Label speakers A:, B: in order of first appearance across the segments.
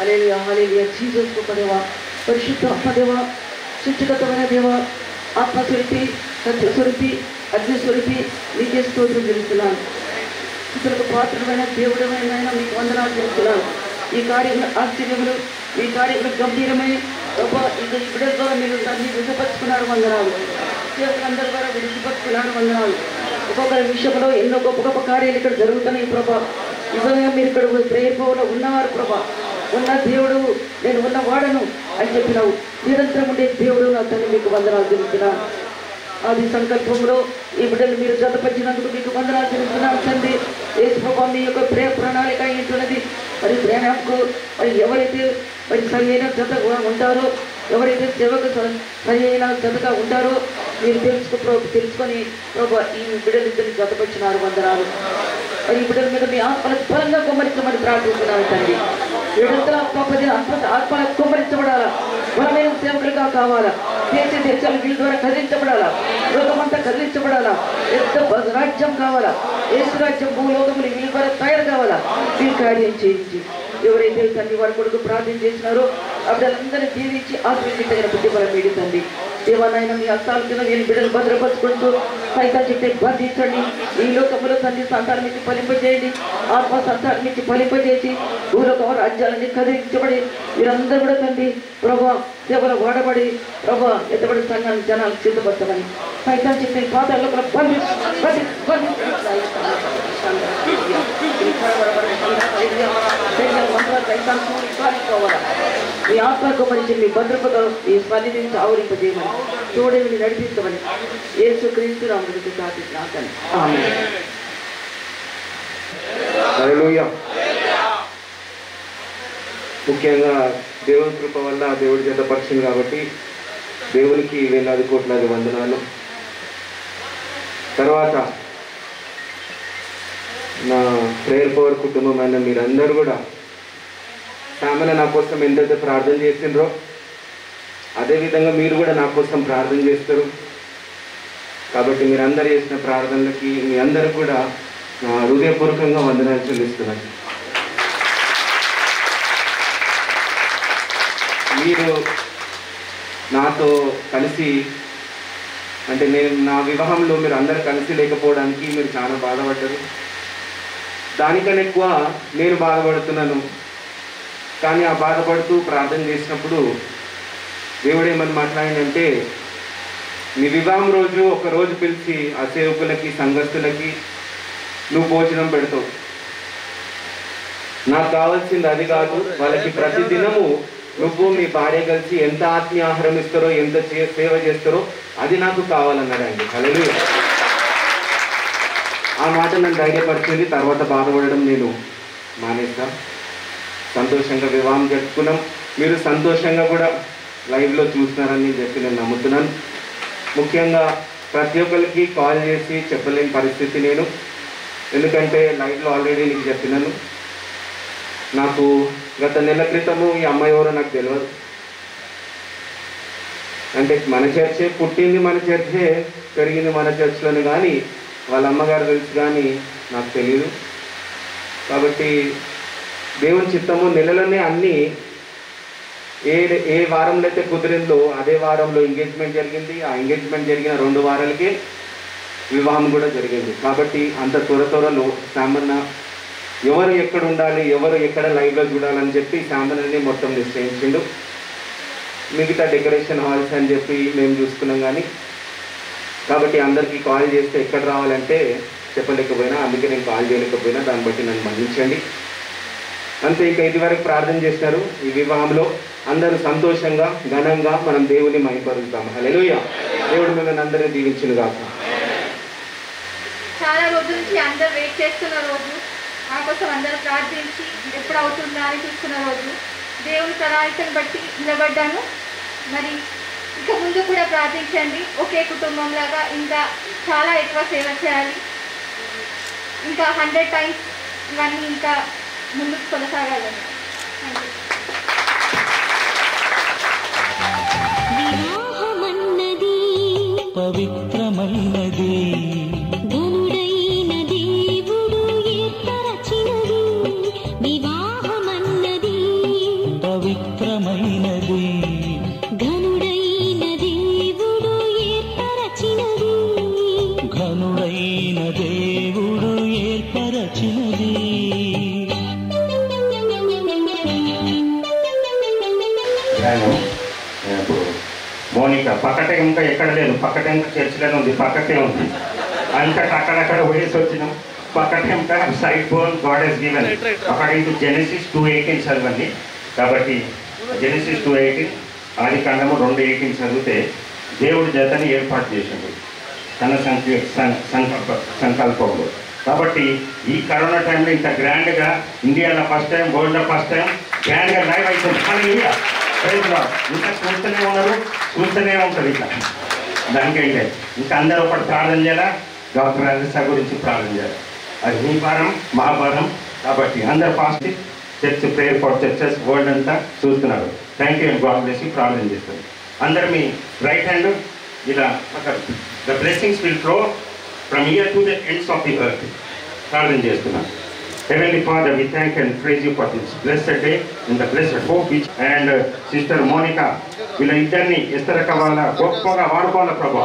A: అలేలియ అలేలియ Jesus గొప్ప దేవ పరిశుద్ధ ఆత్మ దేవ సృష్టిగతమైన దేవ ఆత్మస్వరూపి సత్యస్వరూపి అగ్నిస్వరూపి నీకే స్తోత్రం తెలుస్తున్నాను ఇతరులకు పాత్రమైన దేవుడమైన మీకు వందనాలు తెలుస్తున్నాను ఈ కార్యములు ఆశ్చర్యములు ఈ కార్యములు గంభీరమై గొప్ప ఇంకా ఇప్పుడే ద్వారా మీరు దాన్ని విడిపరుచుకున్నారు వందనాలు. సేవకులందరి ద్వారా విడిచిపరుచుకున్నారు వందనాలు. ఒక్కొక్కరి విషయంలో ఎన్నో గొప్ప గొప్ప కార్యాలు ఇక్కడ జరుగుతున్నాయి ప్రభా. నిజంగా మీరు ఇక్కడ ప్రేయర్భవలో ఉన్నవారు ప్రభా. ఉన్న దేవుడు నేను ఉన్న వాడను అని చెప్పినావు. నిరంతరం ఉండే దేవుడు నా తల్లి మీకు వందనాలు చెల్లిస్తున్నాను అది సంకల్పంలో ఈ బిడ్డలు మీరు జతపరిచినందుకు మీకు వందనాలు తెలుస్తున్నాను తండ్రి. యేసు మీ యొక్క ప్రేమ ప్రణాళిక ఏంటున్నది మరి ప్రేమకు మరి ఎవరైతే మరి సరి అయిన జతగా ఉంటారో. ఎవరైతే సేవకు స- సరి జతగా ఉంటారో మీరు తెలుసుకో ప్రభు తెలుసుకొని ప్రభా ఈ బిడ్డలిద్దరిని జతపరిచినారు వందనాలు. మరి ఈ బిడ్డల మీద మీ ఆత్మల బలంగా కుమ్మరించమని ప్రార్థిస్తున్నాను తండ్రి. ఏడంతల ఆత్మపది ఆత్మ ఆత్మలకు కుమ్మరించబడాలా? బలమైన సేవకులుగా కావాలా? దేశ దేశాలు వీళ్ళ ద్వారా కదిలించబడాలా? లోకమంతా కదిలించబడాలా? ఎంత రాజ్యం కావాలా? ఏసు రాజ్యం భూలోకములు వీళ్ళ ద్వారా తయారు కావాలా? మీరు కార్యం చేయించి ఎవరైతే తండ్రి? వారి కొడుకు ప్రార్థన చేసినారో అప్పుడందరినీ దీవించి ఆశ్రయించగిన బుద్ధి బలం మీడి తండ్రి దేవాలైన మీ హస్తాల కింద నేను బిడ్డలు భద్రపరుచుకుంటూ సైతా చెట్టే బంధించండి ఈ లోకంలో తండ్రి సంతానం నుంచి ఫలింపజేయండి. ఆత్మ సంతానం నుంచి ఫలింపజేసి భూలోక రాజ్యాలన్నీ కదిలించబడి మీరందరూ కూడా తండ్రి ప్రభా సేవలు వాడబడి ప్రభా ఎత్తబడి సంఘాన్ని జనాలు సిద్ధపరచమని సైతా చెప్పిన పాత్రలో కూడా మీ ఆత్మకు మంచి మీ భద్రపతో మీ స్పంది నుంచి ఆవరింపజేయమని తోడేవిని నడిపించమని యేసు క్రీస్తు రాముడికి ప్రార్థిస్తున్నాను
B: ముఖ్యంగా దేవుని కృప వల్ల దేవుడి చేత పరిచింది కాబట్టి దేవునికి వేలాది కోట్లాది వందనాలు. తర్వాత నా ప్రేయర్ పవర్ కుటుంబం అయిన మీరందరూ కూడా ఫ్యామిలీ నా కోసం ఎంతైతే ప్రార్థన చేసిండ్రో అదేవిధంగా మీరు కూడా నా కోసం ప్రార్థన చేస్తారు. కాబట్టి మీరందరూ చేసిన ప్రార్థనలకి మీ అందరూ కూడా నా హృదయపూర్వకంగా వందనాలు చెల్లిస్తున్నాను. మీరు నాతో కలిసి అంటే నేను నా వివాహంలో మీరు అందరు కలిసి లేకపోవడానికి మీరు చాలా బాధపడ్డారు. దానికన్నా ఎక్కువ నేను బాధపడుతున్నాను. కానీ ఆ బాధపడుతూ ప్రార్థన చేసినప్పుడు దేవుడు ఏమని మాట్లాడిందంటే నీ వివాహం రోజు ఒక రోజు పిలిచి ఆ సేవకులకి సంఘస్థులకి నువ్వు భోజనం పెడతావు. నాకు కావాల్సింది అది కాదు. వాళ్ళకి ప్రతి దినము నువ్వు మీ భార్య కలిసి ఎంత ఆత్మీయ ఆహారం ఇస్తారో ఎంత చే- సేవ చేస్తారో అది నాకు కావాలన్నాడండి. అలాగే ఆ మాట నన్ను ధైర్యపరిచింది. తర్వాత బాధపడడం నేను మానేస్తా సంతోషంగా వివాహం జరుపుకున్నాం. మీరు సంతోషంగా కూడా లైవ్లో చూస్తున్నారని చెప్పి నేను నమ్ముతున్నాను. ముఖ్యంగా ప్రతి ఒక్కరికి కాల్ చేసి చెప్పలేని పరిస్థితి నేను. ఎందుకంటే లైవ్లో ఆల్రెడీ నీకు చెప్పినాను. నాకు గత నెల క్రితము ఈ అమ్మాయి ఎవరో నాకు తెలియదు అంటే మన చర్చే పుట్టింది మన చర్చే పెరిగింది మన చర్చ్లోనే కానీ వాళ్ళ అమ్మగారు తెలుసు కానీ నాకు తెలియదు కాబట్టి దేవుని చిత్తము నెలలోనే అన్నీ ఏ ఏ వారంలో అయితే కుదిరిందో అదే వారంలో ఎంగేజ్మెంట్ జరిగింది. ఆ ఎంగేజ్మెంట్ జరిగిన రెండు వారాలకే వివాహం కూడా జరిగింది. కాబట్టి అంత త్వర త్వరలో సామన్న ఎవరు ఎక్కడ ఉండాలి ఎవరు ఎక్కడ లైవ్లో చూడాలని చెప్పి సామన్నని మొత్తం నిశ్చయించిండు. మిగతా డెకరేషన్ హాల్స్ అని చెప్పి మేము చూసుకున్నాం కానీ కాబట్టి అందరికీ కాల్ చేస్తే ఎక్కడ రావాలంటే చెప్పలేకపోయినా అందుకే నేను కాల్ చేయలేకపోయినా దాన్ని బట్టి నన్ను మన్నించండి. అంతే ఇంకా ఇదివరకు ప్రార్థన చేశారు ఈ వివాహంలో. అందరూ సంతోషంగా ఘనంగా మనం దేవుని మహిపరుస్తాం హల్లెలూయా. దేవుడు మిమ్మల్ని అందరినీ దీవించిన కాక
C: చాలా రోజుల నుంచి అందరు వెయిట్ చేస్తున్న రోజు. మా కోసం అందరూ ప్రార్థించి ఎప్పుడు అవుతుందా అని చూస్తున్న రోజు. దేవుని ప్రణాళికను బట్టి నిలబడ్డాను. మరి ఇక ముందు కూడా ప్రార్థించండి. ఒకే కుటుంబంలాగా ఇంకా చాలా ఎక్కువ సేవ చేయాలి. ఇంకా హండ్రెడ్ టైమ్స్ ఇవన్నీ ఇంకా ముందుకు
D: వివాహమన్నది
E: పవిత్రమైనది పక్కటే ఇంకా ఎక్కడ లేదు. పక్కటే ఇంకా చర్చిలోనే ఉంది. పక్కకే ఉంది. అంతటా అక్కడక్కడ పోయేసి వచ్చినాం. పక్కటే ఇంకా side bone God he's given according to Genesis two eighteen చదవండి. కాబట్టి జెనసిస్ టూ ఎయిటీన్ ఆది కాండము రెండు ఎయిటీన్ చదివితే దేవుడు జతని ఏర్పాటు చేసిండు. తన సంకల్ప సంకల్పంలో కాబట్టి ఈ కరోనా టైంలో ఇంత గ్రాండ్గా ఇండియాలో ఫస్ట్ టైం వరల్డ్లో ఫస్ట్ టైం గ్రాండ్గా లైవ్ అవుతుంది ఇంకా చూస్తూనే ఉన్నారు చూస్తూనే ఉంటారు ఇంకా దానికైతే ఇంకా అందరూ ఒకటి ప్రార్థన చేయాలా? డాక్టర్ అలిసా గురించి ప్రార్థన చేయాలి? అది మీ భారం మా భారం. కాబట్టి అందరు past church prayer for churches world అంతా చూస్తున్నారు. Thank you and God bless you ప్రార్థన చేస్తారు అందరు మీ రైట్ హ్యాండ్ ఇలా the blessings will flow from here to the ends of the earth ప్రార్థన చేస్తున్నాను. Heavenly father we thank and praise you for this blessed day in the place hope which and sister Sister వీళ్ళ ఇద్దరిని ఇస్తరక కావాలా గొప్పగా వాడుకోవాల ప్రభా.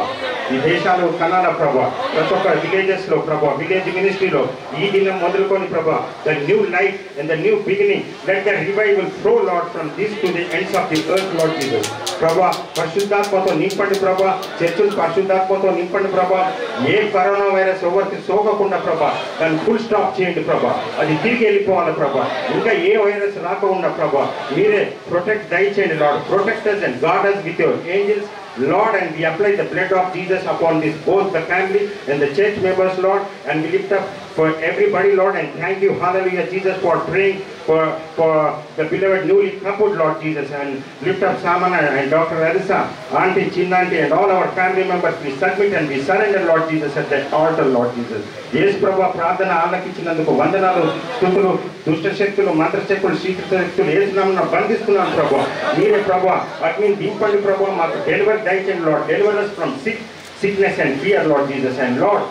E: ఈ దేశాలు కనాల ప్రభా. ప్రతి ఒక్క విలేజెస్లో ప్రభా విలేజ్ మినిస్ట్రీలో ఈ దినం మొదలుకొని ప్రభా the new life and the new beginning let the revival flow Lord from this to the ends of the earth Lord Jesus ప్రభా పరిశుద్ధాత్మతో నింపండి ప్రభా. చర్చలు పరిశుద్ధాత్మతో నింపండి ప్రభా. ఏ కరోనా వైరస్ ఎవరికి సోకకుండా ప్రభా దాన్ని ఫుల్ స్టాప్ చేయండి ప్రభా. అది తిరిగి వెళ్ళిపోవాలి ప్రభా. ఇంకా ఏ వైరస్ రాకుండా ప్రభా మీరే ప్రొటెక్ట్ దయచేయండి Lord protectors and guarders with your angels Lord, and we apply the blood of Jesus upon this, both the family and the church members, Lord, and we lift up for everybody, Lord, and thank you, hallelujah, Jesus, for praying for, for the beloved newly coupled, Lord Jesus, and lift up Samana and Dr. Arisa, Auntie Chinnanti, and all our family members, we submit and we surrender, Lord Jesus, at that altar, Lord Jesus. Yesu ప్రభా ప్రార్థన ఆలకించినందుకు వందనాలు స్థుతులు దుష్ట శక్తులు మంత్రశక్తులు శ్రీకృత శక్తులు ఏసునామన బంధిస్తున్నాను ప్రభా మీరే ప్రభా వాటిని దింపండి ప్రభా మాకు delivery దయచండి Lord deliver us from sick sickness and fear Lord Jesus and Lord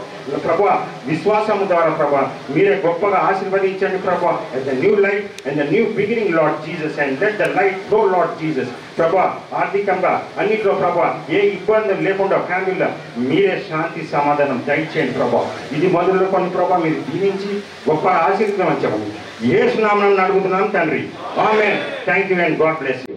E: ప్రభా విశ్వాసము ద్వారా ప్రభా మీరే గొప్పగా ఆశీర్వదించండి ప్రభా. The new life and the new beginning Lord Jesus and let the light flow Lord Jesus ప్రభా ఆర్థికంగా అన్నిట్లో ప్రభా ఏ ఇబ్బందులు లేకుండా ఫ్యామిలీలో మీరే శాంతి సమాధానం దయచేయండి ప్రభా. ఇది మొదలు కొన్ని ప్రభా మీరు దీవించి గొప్ప ఆశీర్వదించమని ఏ స్నామనం అడుగుతున్నాం తండ్రి. ఆమె
F: thank you and God bless you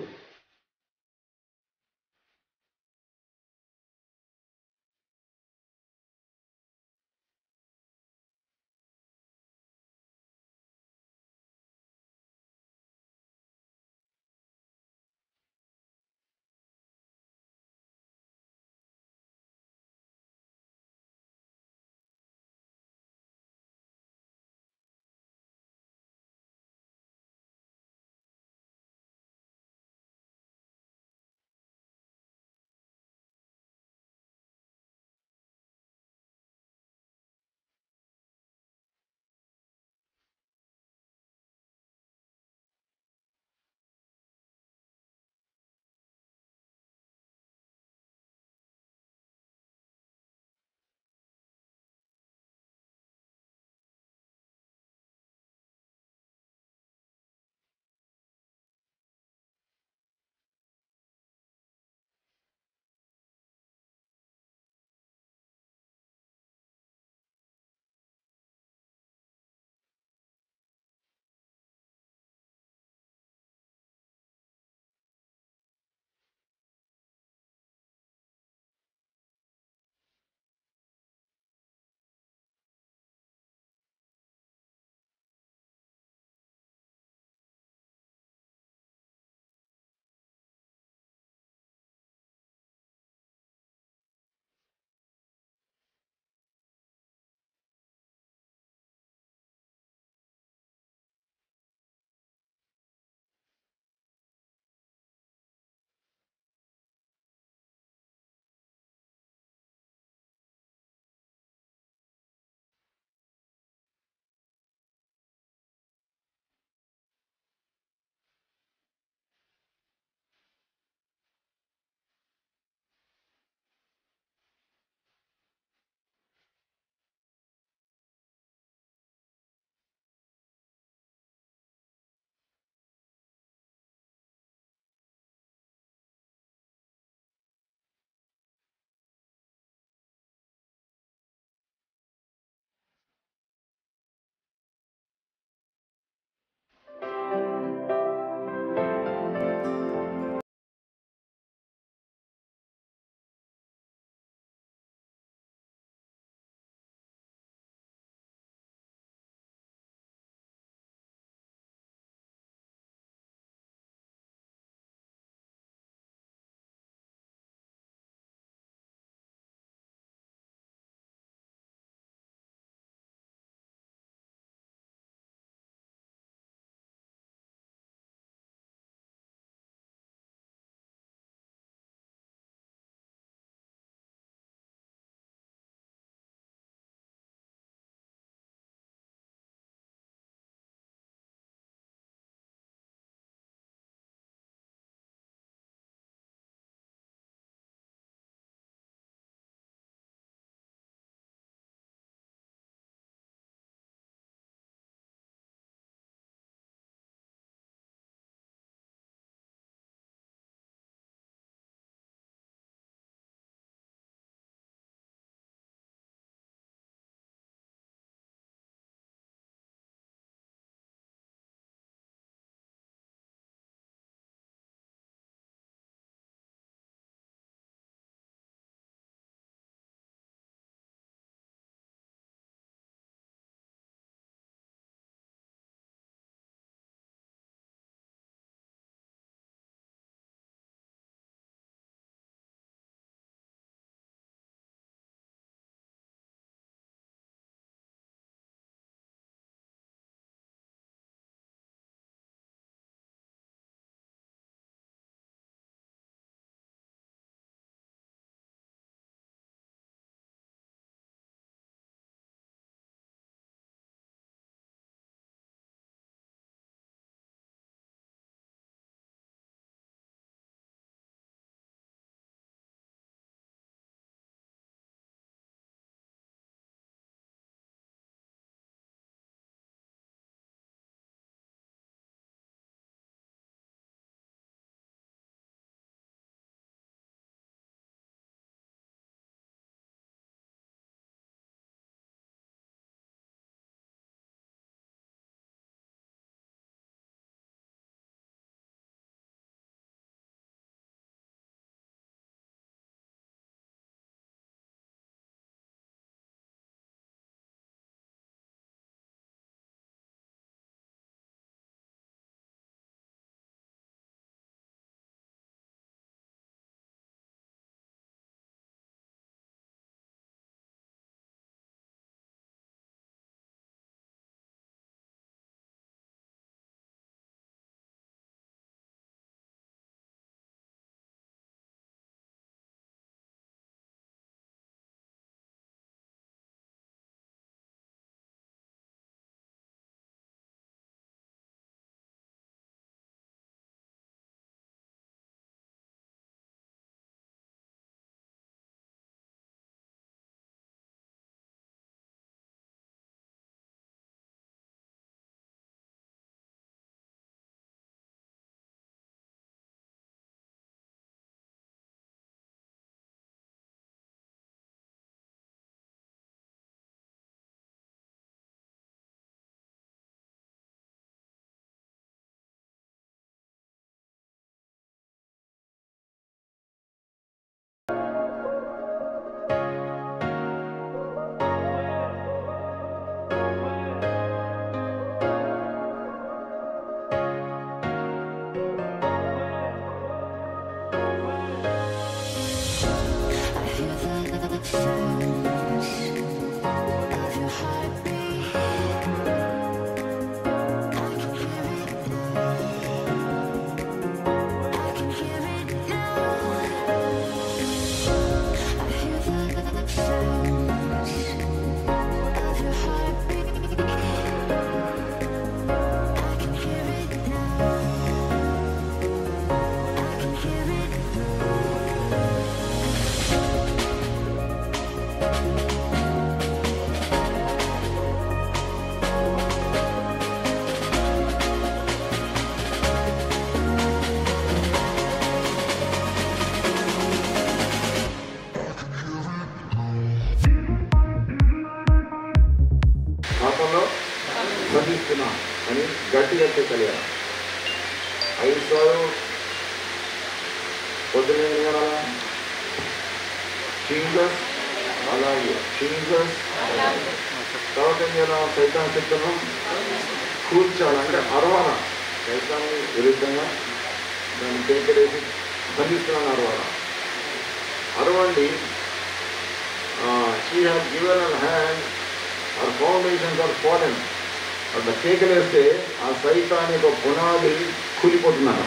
F: అట్లా ఆ సైతానిక పునాది కూలిపోతున్నాను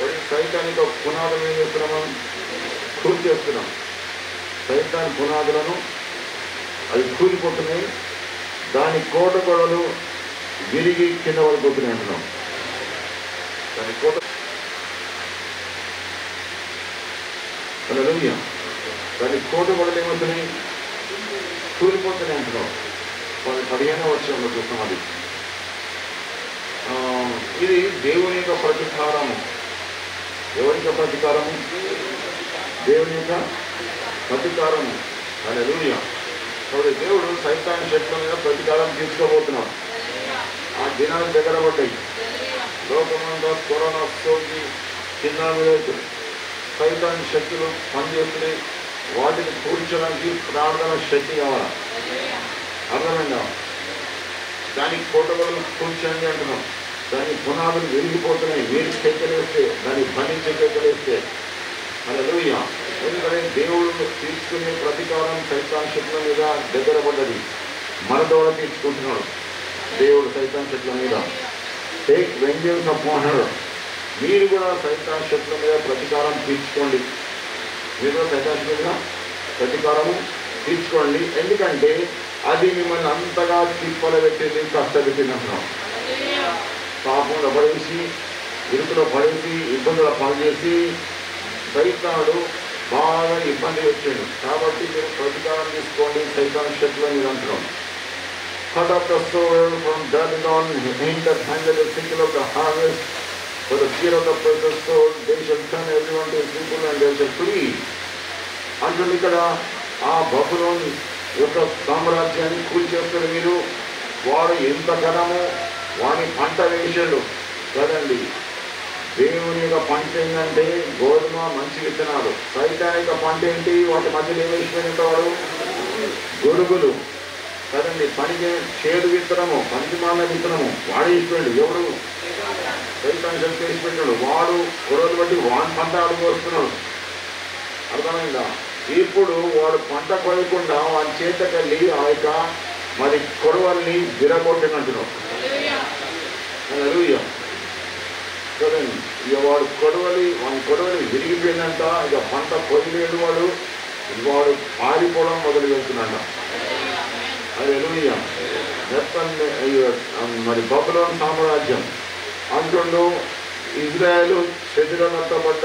F: సైతానికి సైతానిక పునాదులు ఏం చేస్తున్నాం మనం? కూలి చేస్తున్నాం. సైతాన్ పునాదులను అవి కూలిపోతున్నాయి. దాని కోట గొడవలు విరిగి కింద పడిపోతున్నాయి అంటున్నాం. దాని కోట దాని కోట గొడవలు ఏమవుతున్నాయి కూలిపోతున్నాయి అంటున్నాం. పది పదిహేనో వర్షంలో చూస్తాం అది ఇది దేవుని యొక్క ప్రతీకారము ఎవరి యొక్క ప్రతీకారము దేవుని యొక్క ప్రతీకారము అనే లూయ కాబట్టి దేవుడు సైతాన్ శక్తుల మీద ప్రతీకారం తీసుకోబోతున్నాడు. ఆ దినాలు దగ్గర పడ్డాయి లోకమంతా కరోనా సోకి కింద సైతాన్ని సైతాన్ శక్తులు పనిచేస్తున్నాయి వాటిని కూర్చోడానికి ప్రార్థన శక్తి కావాలి? అర్థమైందా? దానికి కోటలను కూర్చోండి అంటున్నాం. దాని పునాదులు వెలిగిపోతున్నాయి. మీరు చెక్కలేస్తే దాన్ని బంధించే చెక్కలేస్తే అలా ఎందుకంటే దేవుడు తీసుకునే ప్రతీకారం సైతాన్ శక్తుల మీద దగ్గర పడ్డది మరదోడ తీసుకుంటున్నాడు దేవుడు సైతాన్ శక్తుల మీద. టేక్ వెంజన్స్ అప్పోన్నాడు మీరు కూడా సైతాన్ శక్తుల మీద ప్రతీకారం తీర్చుకోండి. మీరు కూడా సైతాన్ శక్తుల మీద ప్రతీకారము తీర్చుకోండి. ఎందుకంటే అది మిమ్మల్ని అంతగా తిప్పలబెట్టింది కష్టపెట్టినట్టున్నాం పాపంలో పడేసి ఇరుకులో పడేసి ఇబ్బందుల పనిచేసి సైతాడు బాగా ఇబ్బంది పెట్టాడు. కాబట్టి మీరు ప్రతికారం తీసుకోండి సైతాన్ శక్తులు అని అంటున్నాం. అంటుంది ఇక్కడ ఆ బబులోని యొక్క సామ్రాజ్యాన్ని కూల్చేస్తారు మీరు. వారు ఎంత ఘనమో వాని పంట వేసాడు కదండి దేవుని యొక్క పంట ఏంటంటే గోధుమ మంచి విత్తనాలు. సైతానిక పంట ఏంటి? వాటి మధ్యలో ఏం వేసిపోయిన వాడు గొడుగులు. కదండి పనికి చేదు విత్తనము పంచిమాల విత్తనము వాడు వేసిపోయాడు. ఎవడు? సైతాన్ని శక్తి వేసిపోయాడు వాడు గొడవలు బట్టి వాడి పంట ఆడుకోస్తున్నాడు అర్థమైందా? ఇప్పుడు వాడు పంట కొయ్యకుండా వాడి చేతకెళ్ళి ఆ యొక్క మరి కొడవల్ని విరగొట్టినట్టున్నాడు. చూడండి ఇక వాడు కొడవలి వాడి కొడవలి విరిగిపోయిందంట ఇక పంట కొయ్యలేడు వాడు వాడు పారిపోవడం మొదలు పెడుతున్నాడు అది ఎలుయ మరి బబులోన్ సామ్రాజ్యం. అంటుండు ఇజ్రాయెల్ పడ్డ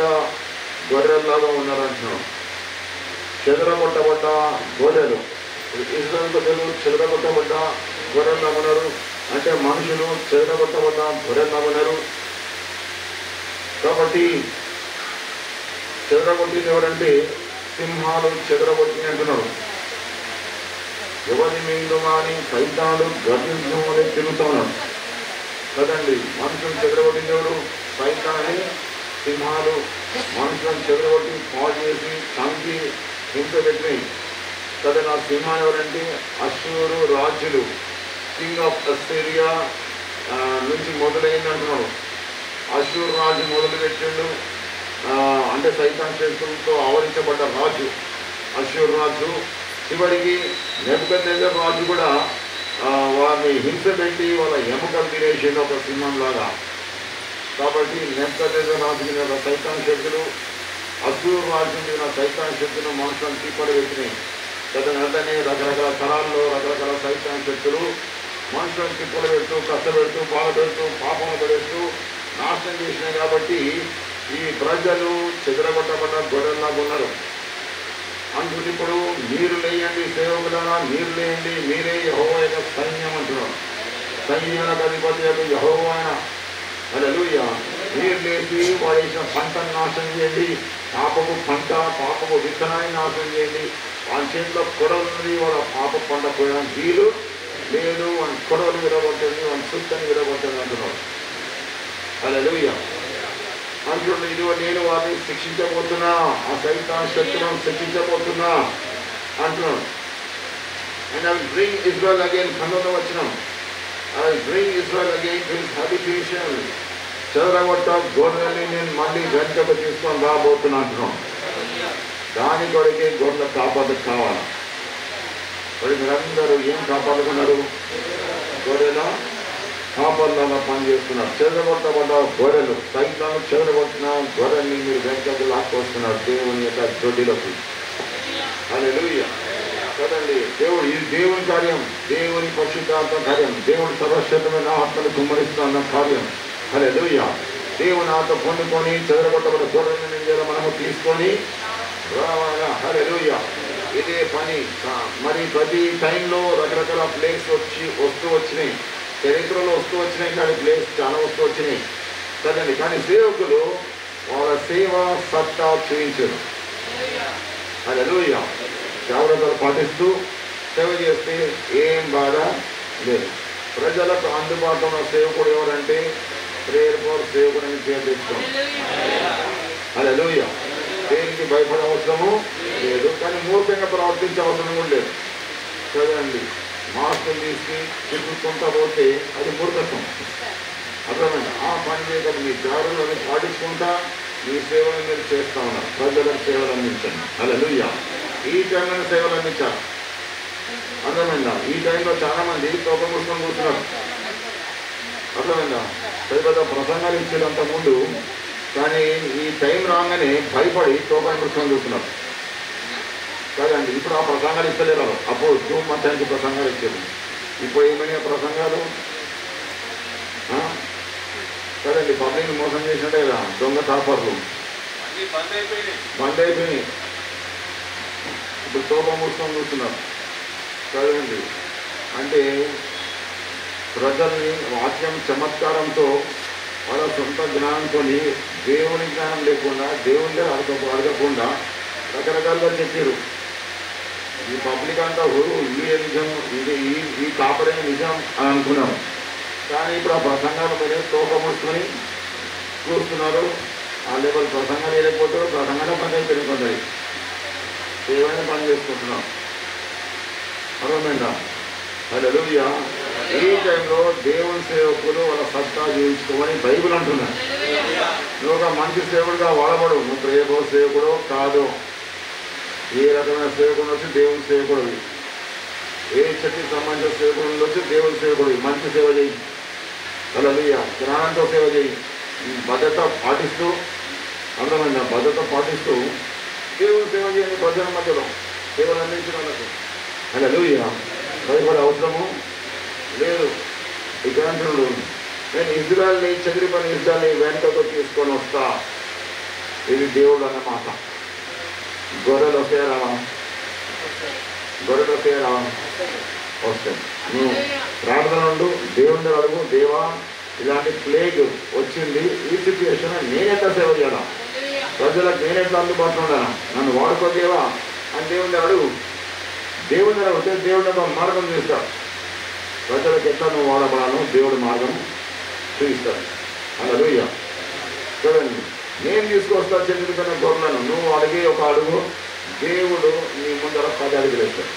F: గొర్రెల్లాగా ఉన్నారంటున్నాడు. చెదరగొట్టబడ్డ గొర్రెలు ఇజ్రాయల్ ప్రజలు చెదరగొట్టబడ్డ గొర్రెలు ఉన్నారు అంటే మనుషులు చెదరగొట్టబడ్డ గొర్రెల్లా ఉన్నారు కాబట్టి చెదరగొట్టింది ఎవరంటే? సింహాలు చెదరగొట్టి అంటున్నాడు ఎవరి మీద కానీ సైతాలు గర్జించడం తిరుగుతూ ఉన్నాడు కదండి? మనుషులు చెదరగొట్టింది ఎవరు? సైతాన్ని సింహాలు మనుషులను చెదరగొట్టి పాడు చేసి చంపి హింస పెట్టినాయి కదా సింహాలు ఎవరంటే అశ్వరు రాజులు కింగ్ ఆఫ్ అస్టేరియా నుంచి మొదలైంది అంటున్నాడు. అశూర్ రాజు మొదలు పెట్టిండు అంటే సైతాన్ శక్తులతో ఆవరించబడ్డ రాజు అశూర్ రాజు. చివరికి నెప్పుకొనేజర్ రాజు కూడా వారిని హింస పెట్టి వాళ్ళ ఎముకలు తినేసిండు ఒక సింహం లాగా కాబట్టి నెప్పుకొనేజర్ రాజు మీద సైతాన్ శక్తులు అసూర్ రాజు మీద సైతాన్ శక్తులు మనుషులను తీపడి పెట్టినాయి నెలనే రకరకాల తరాల్లో రకరకాల సైతాన్ శక్తులు మనుషులను తిప్పలు పెడుతూ కష్టపెడుతూ బాధ పెడుతూ పాపం పెడుతూ నాశనం చేసినాయి కాబట్టి ఈ ప్రజలు చెదరగొట్టబడ్డ గొడవలాగా ఉన్నారు. అందుకు ఇప్పుడు మీరు లేయండి సేవకులారా మీరు లేయండి. మీరే యహోవ యొక్క సైన్యం అంటున్నారు. సైన్యాలకు అధిపతి యొక్క యహోవ అలలుయ మీరు లేచి వాడు వేసిన పంటను నాశనం చేయండి. పాపపు పంట పాపపు విత్తనాన్ని నాశనం చేయండి. వాళ్ళ చేతిలో కొడవలున్నది వాళ్ళ పాప పంట కోయడానికి వీలు లేదు. వాని కొడవలు విరగొట్టండి వాని సుత్తని విరగొట్టండి అంటున్నాడు. అలా అంటున్నాడు ఇదిగో నేను వారిని శిక్షించబోతున్నా. ఆ సైతాన్ శత్రువులను శిక్షించబోతున్నా అంటున్నాడు. And I will bring Israel again పంతొమ్మిది వచ్చినాం and bring Israel again to his habitation. Habitation చెదరగొట్ట గొర్రెల్ని నేను మళ్ళీ వెనుకకు తీసుకొని రాబోతున్నా దాని కొరకే గొర్రెల కాపాడు కావాలి. మరి మీరందరూ ఏం కాపాడుకున్నారు? గొర్రెల కాపర్లలో పనిచేస్తున్నారు చెదరగొట్టబడ్డ గొర్రెలు సైతాన్ని చెదరగొట్టిన గొర్రెల్ని మీరు వెంకకు లాక్కొస్తున్నారు దేవుని యొక్క దొడ్డిలోకి హల్లెలూయా కదండి దేవుడు ఇది దేవుని కార్యం దేవుని పరిశుద్ధాత్మ కార్యం దేవుడు సర్వశ్రేతమైన ఆత్మను కుమ్మరిస్తున్న కార్యం. హల్లెలూయా. దేవుని ఆత్మ పొందుకొని చెదరగొట్టబడ్డ చూడని మనము తీసుకొని రావాలా? హల్లెలూయా. ఇదే పని. మరి ప్రతి టైంలో రకరకాల ప్లేస్ వచ్చి వస్తూ వచ్చినాయి. చరిత్రలో వస్తూ వచ్చినాయి కానీ ప్లేస్ చాలా వస్తూ వచ్చినాయి. కదండి? కానీ సేవకులు వాళ్ళ సేవ సత్తా చూపించారు. హల్లెలూయా. జాగ్రత్తలు పాటిస్తూ సేవ చేస్తే ఏం బాధ లేదు. ప్రజలకు అందుబాటులో ఉన్న సేవకుడు ఎవరంటే ప్రేయర్ ఫోర్ సేవకుడు అని పేరు తెచ్చుకోండి హల్లెలూయా. దేనికి భయపడే అవసరము లేదు కానీ మూర్ఖంగా ప్రవర్తించే అవసరం కూడా లేదు. చదవండి. మాస్కులు తీసుకు తిప్పుకుంటా పోతే అది మూర్ఖత్వం. అర్థమైంది? ఆ పని చేయక మీ జాగ్రత్తలను పాటించుకుంటా మీ సేవలు మీరు చేస్తా ఉన్నారు. ప్రజలకు సేవలు అందించండి. అలా ఈ టైంలో సేవలు అందించాలి అర్థమైందా? ఈ టైంలో చాలా మంది తోక ముసుకొని కూర్చున్నారు. అర్థమైందా? పెద్ద పెద్ద ప్రసంగాలు ఇచ్చేదంత ముందు కానీ ఈ టైం రాగానే భయపడి తోక ముసుకొని కూర్చున్నారు. కదండి ఇప్పుడు ఆ ప్రసంగాలు ఇస్తలేరు. అప్పుడు టూ మంత్స్ ప్రసంగాలు ఇచ్చేది. ఇప్పుడు ఏమైనా ప్రసంగాలు? కదండి పబ్లిక్ మోసం చేసినట్టే కదా దొంగ టాపర్లు. బంద్ అయిపోయినాయి. ఇప్పుడు తోప మూసుకొని చూస్తున్నారు కదండి. అంటే ప్రజల్ని వాక్యం చమత్కారంతో వాళ్ళ సొంత జ్ఞానంతో దేవుని జ్ఞానం లేకుండా దేవుని అడగ అడగకుండా రకరకాలుగా చెప్పారు ఈ పబ్లిక్ అంతా ఊరు ఇదే నిజం ఇది ఈ ఈ కాపరే నిజం అని అనుకున్నాం కానీ ఇప్పుడు ఆ ప్రసంగాలు మీద తోక మూసుకొని చూస్తున్నారు ఆ లెవెల్ ప్రసంగాలు వేయలేకపోతారు ప్రసంగాలు పని అయిపోయింది ఏమైనా పని చేసుకుంటున్నాం. అర్థమైందా? హల్లెలూయా. ఈ టైంలో దేవుని సేవకులు వాళ్ళ సత్తా జీవించుకోమని బైబుల్ అంటున్నారు నువ్వు ఒక మంచి సేవకుడుగా వాడబడు. నువ్వు ప్రేమ సేవకుడు కాదు. ఏ రకమైన సేవకుడు వచ్చి దేవుని సేవకుడు? ఏ చెట్టుకి సంబంధించిన సేవకుడు వచ్చి దేవుని సేవకుడు? మంచి సేవ చేయి. హల్లెలూయా. జ్ఞానంతో సేవ చేయి. భద్రత పాటిస్తూ అందమైన భద్రత పాటిస్తూ దేవుని సేవ చేయని ప్రజల మధ్యలో సేవలు అందించిన వాళ్ళకు హల్లెలూయా భయపడే అవసరము లేదు. ఈ గ్రంథంలో నేను ఇజ్రాయల్ని చెదిరిపని ఇజ్రాయల్ని వెంటతో తీసుకొని వస్తా. ఇది దేవుడు అన్నమాట గొర్రెలు వస్తాయా గొర్రెలు వస్తాయా వస్తాయి నువ్వు ప్రార్థన ఉండు దేవుని అడుగు దేవా ఇలాంటి ప్లేగ్ వచ్చింది ఈ సిచ్యువేషన్ నేను ఎట్లా సేవ చేయాలా? ప్రజలకు నేను ఎట్లా అందుబాటులో ఉండాలా నన్ను వాడుకో దేవా అని దేవుని వాడు దేవుని వస్తే దేవుడు ఒక మార్గం చూస్తాడు. ప్రజలకు ఎట్లా నువ్వు వాడబడాలో దేవుడు మార్గం చూపిస్తాడు. అలా చూడండి. నేను తీసుకొస్తా చెందుకున్న గొర్రెలను. నువ్వు అడిగే ఒక అడుగు దేవుడు నీ ముందర పది అడుగులు వేస్తాడు.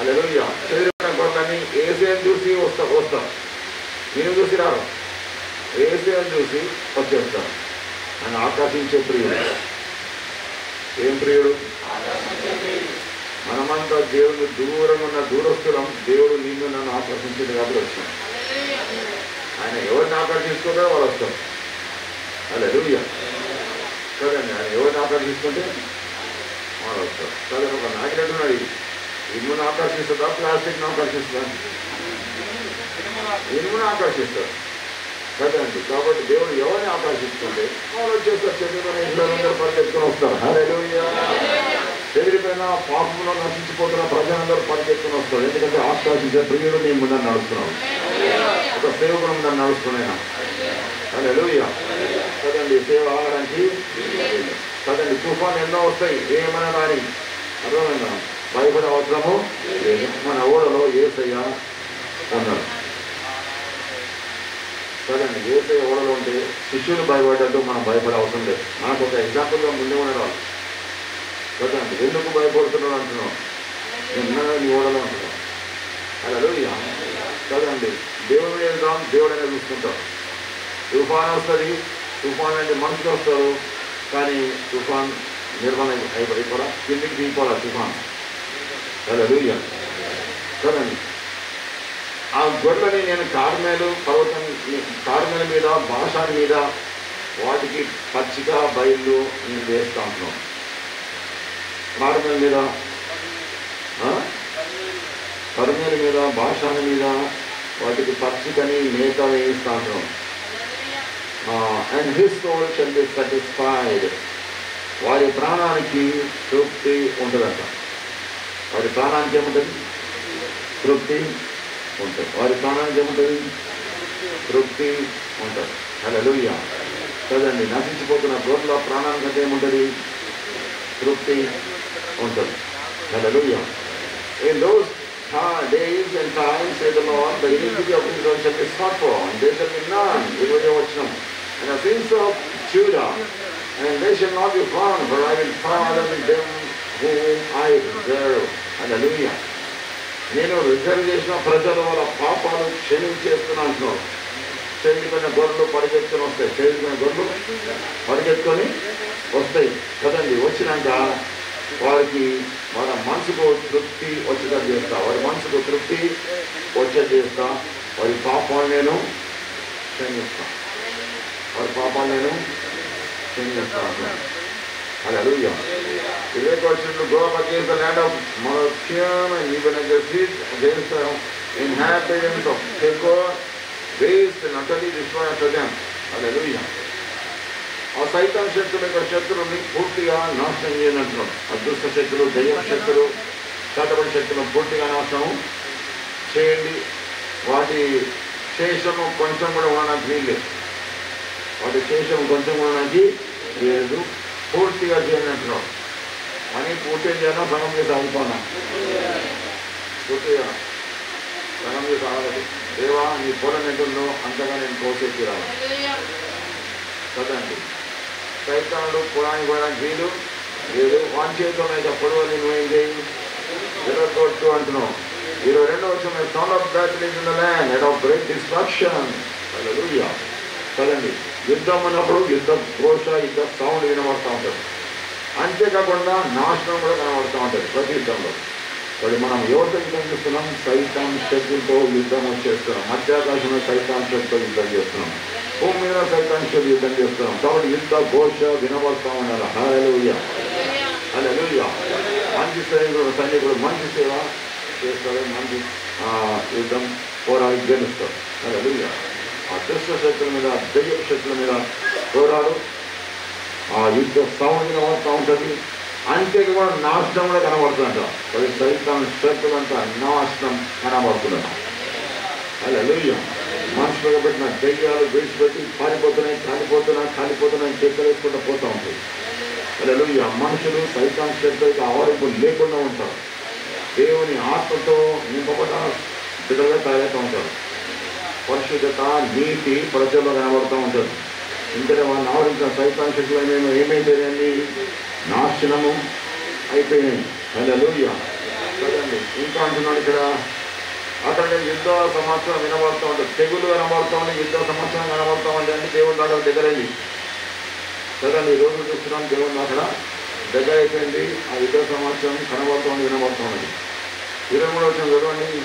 F: అలా చదివిన గొర్రెలని ఏసేని చూసి వస్తా వస్తాం. నేను చూసి రాను ఏసేని చూసి వచ్చేస్తాను ఆయన ఆకర్షించే ప్రియుడు. ఏం ప్రియుడు? మనమంతా దేవుని దూరం ఉన్న దూరస్తులం దేవుడు నిన్ను నన్ను ఆకర్షించింది కాబట్టి వచ్చాం ఆయన ఎవరిని ఆకర్షించుకుంటే వాళ్ళు వస్తాం అలా లూయ కదండి ఆయన ఎవరిని ఆకర్షిస్తుంటే వాళ్ళు వస్తారు. కదండి ఒక నాయకుడు అంటున్నాడు ఇమ్మును ఆకర్షిస్తుందా ప్లాస్టిక్ను ఆకర్షిస్తుందా? ఇనుమును ఆకర్షిస్తారు కదండి. కాబట్టి దేవుడు ఎవరిని ఆకర్షిస్తుంటే వాళ్ళు వచ్చేస్తారు చంద్రుని ఇంట్లో పరిగెత్తుకొని వస్తారు. హల్లెలూయా. చెదిరిపోయిన పాపంలో నశించిపోతున్న ప్రజలందరూ పరిగెత్తుకుని వస్తారు. ఎందుకంటే ఆకర్షించే ప్రియుడు నీ ముందర నడుస్తున్నాడు ఒక సేవకుడు దాన్ని నడుస్తున్నాయి? అదే లూయ కదండి సేవ ఆగడానికి కదండి తుఫాన్ ఎన్నో వస్తాయి. ఏమైనా కానీ అర్థమైందా? భయపడే అవసరము మన ఓడలో ఏసయ్యా అన్నారు సరేండి ఏదైతే ఓడలు ఉంటే శిష్యులు భయపడ్డట్టు మనం భయపడే అవసరం లేదు. మనకు ఒక ఎగ్జాంపుల్గా ముందే ఉండడం కదండి ఎందుకు భయపడుతున్నాడు అంటున్నాం నిన్న నీ ఓడలో ఉంటున్నాం అలా కదండి దేవుడు మీద వెళ్దాం దేవుడు అనేది చూసుకుంటాం తుఫాన్ వస్తుంది తుఫాన్ అంటే మనుషులు వస్తారు కానీ తుఫాన్ నిర్మాణం అయిపోయి కూడా కిందికి దిగిపోవాలి తుఫాన్? అలా కదండి ఆ గొర్రెని నేను కార్మేలు పర్వతం కార్మేల మీద భాష మీద వాటికి పచ్చిక బయలు నేను వేస్తా ఉంటున్నాను కార్మేల మీద? కర్మేల మీద భాష మీద వాటికి పచ్చికని మేత వేయిస్తా ఉన్నాం. And his soul shall be satisfied వారి ప్రాణానికి తృప్తి ఉండదంట. వారి ప్రాణానికి ఏముంటుంది? తృప్తి? ఉంటుంది వారి ప్రాణానికి ఏముంటుంది తృప్తి ఉంటుంది అలా లూయ కదండి నశించిపోతున్న గొర్రెల ప్రాణానికి అంటే ఏముంటుంది తృప్తి ఉంటుంది అలా లూయ In those uh, days and times, said the Lord, the iniquity of Israel shall be sought for, and there shall be none. ఇరవై వచనం And the sins of Judah, and they shall not be found, for I will pardon them whom I reserve. Hallelujah. నేను reserve చేసిన ప్రజల వాళ్ళ పాపాలు క్షమించేస్తున్నా అంటున్నాడు చెల్లిపోయిన గొర్రెలు పరిగెత్తుకొని వస్తాయి. చెల్లిపోయిన గొర్రెలు పరిగెత్తుకొని వస్తాయి. కదండి వచ్చినాక వారికి వాళ్ళ మనసుకు తృప్తి వచ్చేటట్టు చేస్తా. వారి మనసుకు తృప్తి వచ్చేది చేస్తా. వారి పాపాలు నేను క్షమిస్తా. వారి పాపాలు నేను క్షమిస్తా అంటున్నాను అలా అడుగుదాం ఇదే question go up against the land of Morakiam and even against it, against the inhabitants of Tekoa, waste and utterly destroy after them. Hallelujah. ఆ సైతాన్ శక్తుల యొక్క శక్తులని పూర్తిగా నాశనం చేయనంటున్నాం అదృష్ట శక్తులు దయ్య శక్తులు చాటబడి శక్తులను పూర్తిగా నాశనం చేయండి వాటి శేషము కొంచెం కూడా ఉండడానికి వీల్లేదు వాటి శేషం కొంచెం కూడా ఉండడానికి లేదు పూర్తిగా చేయండి అంటున్నాం అని పూర్తి చేయడం సగం చేసి ఆగిపోయినా పూర్తిగా. సగం చేసి ఆగదు. దేవా నీ పొలం ఎంతుందో అంతగా నేను కోసేసి రావాలి కదండి? సైతానుడు పొలానికి పోయడానికి వీలు లేదు. వాన్ చేతిలో అయితే పొడవని నువ్వేం చేయి విరగొట్టు అంటున్నావు. ఇరవై రెండో వచ్చిన sound of back in the land head of great destruction hallelujah కదండి? యుద్ధం అన్నప్పుడు యుద్ధ ఘోష యుద్ధ సౌండ్ వినబడుతూ ఉంటుంది. అంతేకాకుండా నాశనం కూడా కనబడుతూ ఉంటుంది ప్రతి యుద్ధంలో. మరి మనం ఎవరితో యుద్ధం చేస్తున్నాం? సైతాన్ శక్తులతో యుద్ధం చేస్తున్నాం. మధ్యాకాశంలో సైతాన్ శక్తితో యుద్ధం చేస్తున్నాం. భూమి మీద సైతాన్ శక్తి యుద్ధం చేస్తున్నాం. కాబట్టి యుద్ధ ఘోష వినబడతా ఉండాలి. హల్లెలూయా. హల్లెలూయా. మంచి సైనికుడు సైనికుడు మంచి సేవ చేస్తారు మంచి యుద్ధం పోరాడి గెలుస్తారు హల్లెలూయా. ఆ కృష్ణ శక్తుల మీద దయ్య శక్తుల మీద పోరాడు. ఆ యుద్ధ సౌండ్ కనబడుతూ ఉంటుంది. అంతేకాకుండా నాశనం కూడా కనబడుతుందంట. ప్రతి సైతం శక్తులంతా నాశనం కనబడుతుందంట. అలా లూయ మనుషులుగా పెట్టిన దయ్యాలు విడిచిపెట్టి పారిపోతున్నాయి కాలిపోతున్నాయి కాలిపోతున్నాయి చెక్కలేసుకుంటూ పోతూ ఉంటాయి. అలా లూయ మనుషులు సైతం శక్తులకి ఆవరింపు లేకుండా ఉంటారు. దేవుని ఆత్మతో నింపబడ్డ బిడ్డలుగా తయారవుతూ ఉంటారు. పరిశుద్ధత నీతి ప్రజల్లో కనబడుతూ ఉంటుంది. ఇంతలో వాళ్ళని ఆవరించిన సైతాన్ శక్తులు మేము ఏమైపోయాయండి నాశనము అయిపోయినాయి. హల్లెలూయ. కదండి ఇంకా అంటున్నాడు ఇక్కడ. అతను యుద్ధ సంవత్సరం వినబడుతూ ఉంటుంది తెగులు కనబడుతూ ఉంది యుద్ధ సంవత్సరం కనబడుతూ ఉంది అంటే దేవుడు అక్కడ దగ్గరైంది. కదండి ఈ రోజు చూస్తున్నాం దేవుడు అక్కడ దగ్గర అయిపోయింది ఆ యుద్ధ సంవత్సరం కనబడుతూ ఉంది వినబడుతూ ఉంది. ఇరవై మూడు వచ్చిన చదవండి.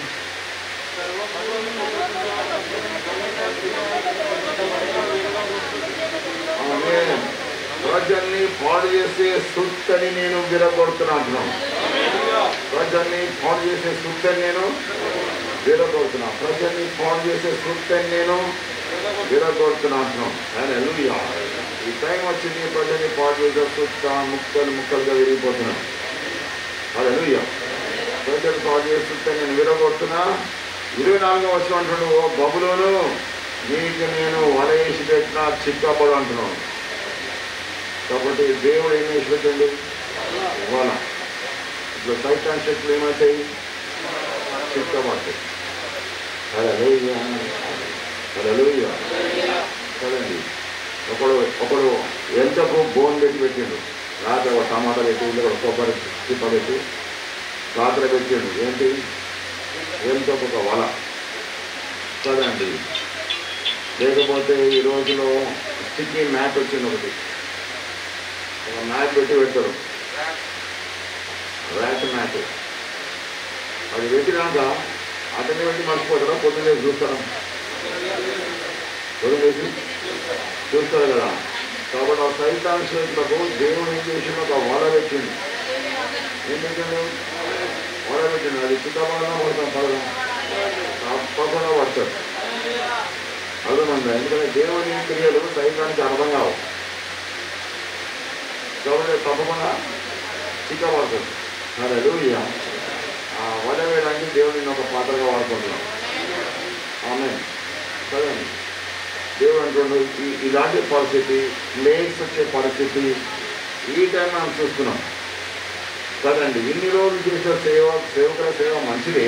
F: ప్రజల్ని పాడు చేసే సుత్తని నేను విరగొడుతున్నాను ప్రజల్ని పాడు చేసే సుత్తని నేను విరగొడుతున్నా ప్రజల్ని పాడు చేసే సుత్తని నేను విరగొడుతున్నాను హల్లెలూయా ఈ టైం వచ్చింది ప్రజల్ని పాడు చేసే సుత్త ముక్కలు ముక్కలుగా విరిగిపోతున్నా హల్లెలూయా ప్రజలు పాడు చేసే సుత్తని నేను విరగొడుతున్నా ఇరవై నాలుగో వచ్చిన అంటున్నాడు ఓ బబులోను నీకు నేను వలయేసి పెట్టిన చిక్కబడు అంటున్నాను కాబట్టి దేవుడు ఏం వేసి పెట్టండి? వల
G: ఇప్పుడు సైతాన్ చెట్లు ఏమవుతాయి చిక్కబడతాయి. హల్లెలూయా. హల్లెలూయా. కదండి. ఒకడు ఒకడు ఎంతకు బోన్ పెట్టి పెట్టిండు? రాత్రి ఒక టమాటా పెట్టి ఇల్లు ఒక కొబ్బరి చిప్ప పెట్టి రాత్రి పెట్టిండు. ఏంటి? ఎంతకు ఒక వల. కదండి లేకపోతే ఈ రోజులో స్టిక్కీ మ్యాట్ వచ్చింది ఒకటి. ఒక మ్యాట్ పెట్టి పెడతారు. Rat mat. అది పెట్టినాక అతన్ని పెట్టి మర్చిపోతారా? పొద్దున్నే చూస్తారా? పొద్దున్నేసి చూస్తారు కదా. కాబట్టి ఆ సైతాన్ చేతులకు దేవుడు ఏం చేసిన ఒక వల పెట్టింది ఏం అది చిత్తబాగా పడతాం పడదాం తప్పకుండా పడతాడు అర్థమైందా ఎందుకంటే దేవుని క్రియలు సైతానికి అర్థం కావు. కాబట్టి తప్పకుండా చిక్కబడుతుంది అదే లూయ ఆ వల వేయడానికి దేవుడిని ఒక పాత్రగా వాడుకుంటున్నాం. ఆమె సరే. దేవుడు అంటుండు ఈ- ఇలాంటి పరిస్థితి లేట్స్ వచ్చే పరిస్థితి ఈ టైం మనం చూస్తున్నాం. కదండి ఇన్ని రోజులు చేసిన సేవ సేవకుల సేవ మంచిదే.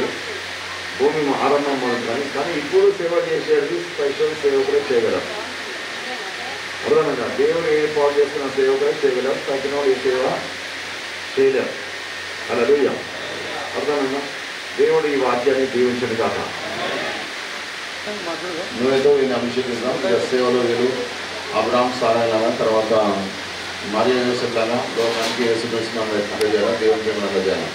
G: భూమి ఆరంభం మొదలు కానీ ఇప్పుడు సేవ చేసేది స్పెషల్ సేవకులే చేయగలరు. అర్థమైందా దేవుడు ఏర్పాటు చేస్తున్న సేవకులే చేయగలరు. తగిన ఏ సేవ చేయలేరు. అలా అర్థమైందా దేవుడు ఈ వాక్యాన్ని దీవించడు కాక
F: నువ్వేదో నేను అభిషేకిస్తాం సేవలో వీరు అబ్రామ్ సారాయణ తర్వాత మరియ యోసెఫ్లాగా లోకానికి యేసుకృష్ణ చేయాలి దేవునికి ఏమైనా చేయాలి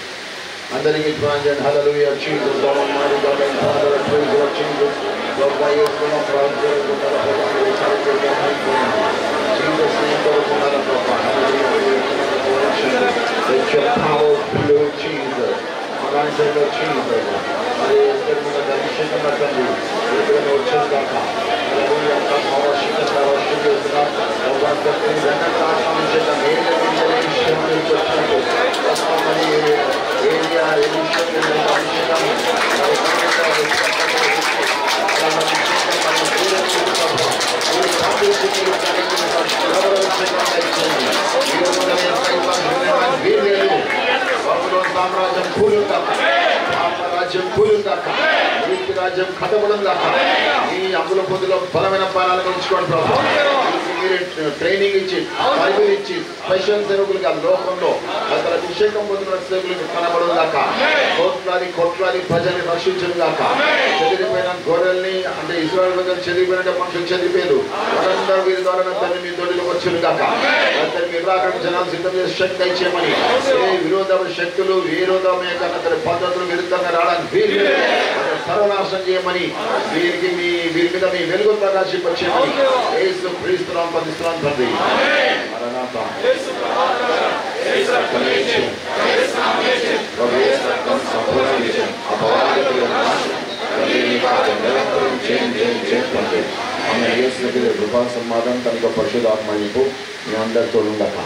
F: అందరికీ ప్రాంజన్ హలలు Jesus Almighty God and Father I praise you Jesus Lord by your son of God జరుగుతున్న ప్రభావం Jesus name జరుగుతున్న ప్రభావం Let your power flow Jesus అలాంటిలో Jesus మరి ఎక్కడి మీద అభిషేకం తండ్రి ఎక్కడ వచ్చేది కాక హల్లెలూయా అవశ్యకత అవశ్యకత అవశ్యకత వెనకాల మేలు విషయం నుంచి వచ్చినట్టు మరి ఏరియా సామ్రాజ్యం కూలు కాక రాజ్యం కూలు కాక నీతి రాజ్యం కథపడం కాక ఈ అమ్ముల పొద్దులో బలమైన పాలన ఉంచుకోండి ప్రభావం మీరు ట్రైనింగ్ ఇచ్చి బైబిల్ ఇచ్చి స్పెషల్ సేవకులుగా లోకంలో అతను అభిషేకం పొందిన సేవకులకు కనబడదు గాక. కోట్లాది కోట్లాది ప్రజల్ని రక్షించదు గాక. చెదిరిపోయిన గొర్రెల్ని అంటే ఇస్రాయల్ దగ్గర చెదిరిపోయిన మనుషులు చెదిరిపోయారు. వాళ్ళందరూ వీరి ద్వారా తల్లి మీ తొడిలో వచ్చును గాక. అతని మీరు రాక జనాలు సిద్ధం చేసి శక్తి ఇచ్చేయమని ఏ విరోధ శక్తులు విరోధమే కన్నా అతని పద్ధతులు విరుద్ధంగా రావడానికి వీలు లేదు. అతన్ని సర్వనాశనం చేయమని వీరికి మీ వీరి మీద మీ వెలుగు ప్రకాశింపచేయమని యేసు క్రీస్తునామం పందిస్తున్నాం తండ్రి మరణాత ఆమె యేసు కృపా సమాధానం తనకు పరిశుధాత్మ మీ అందరితో ఉండక